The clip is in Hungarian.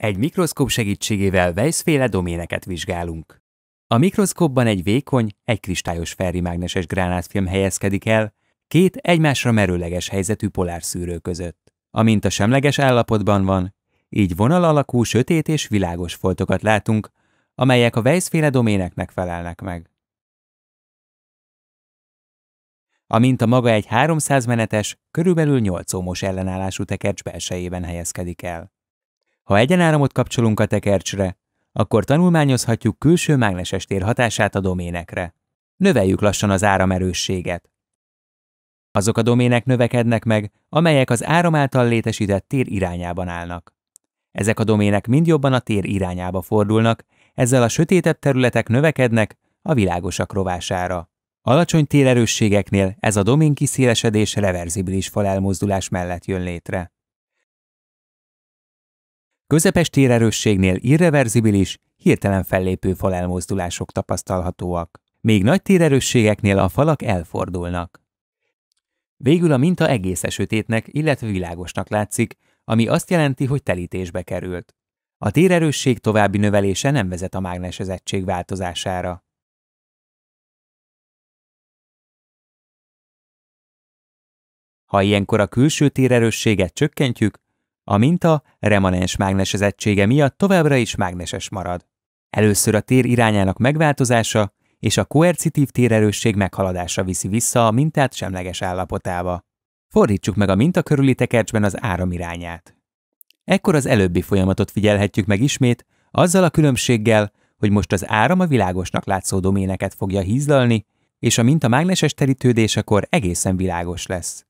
Egy mikroszkóp segítségével Weiss-féle doméneket vizsgálunk. A mikroszkópban egy vékony, egy kristályos ferrimágneses gránátfilm helyezkedik el, két egymásra merőleges helyzetű polárszűrő között. A semleges állapotban van, így vonal alakú sötét és világos foltokat látunk, amelyek a Weiss-féle doméneknek felelnek meg. A maga egy 300 menetes, körülbelül 8 ómos ellenállású tekercs belsejében helyezkedik el. Ha egyenáramot kapcsolunk a tekercsre, akkor tanulmányozhatjuk külső mágneses tér hatását a doménekre. Növeljük lassan az áramerősséget. Azok a domének növekednek meg, amelyek az áram által létesített tér irányában állnak. Ezek a domének mind jobban a tér irányába fordulnak, ezzel a sötétebb területek növekednek a világosak rovására. Alacsony térerősségeknél ez a domén kiszélesedés reverzibilis falelmozdulás mellett jön létre. Közepes térerősségnél irreverzibilis, hirtelen fellépő falelmozdulások tapasztalhatóak. Még nagy térerősségeknél a falak elfordulnak. Végül a minta egész sötétnek, illetve világosnak látszik, ami azt jelenti, hogy telítésbe került. A térerősség további növelése nem vezet a mágnesezettség változására. Ha ilyenkor a külső térerősséget csökkentjük, a minta remanens mágnesezettsége miatt továbbra is mágneses marad. Először a tér irányának megváltozása és a koercitív térerősség meghaladása viszi vissza a mintát semleges állapotába. Fordítsuk meg a minta körüli tekercsben az áram irányát. Ekkor az előbbi folyamatot figyelhetjük meg ismét, azzal a különbséggel, hogy most az áram a világosnak látszó doméneket fogja hízlalni, és a minta mágneses terítődésekor egészen világos lesz.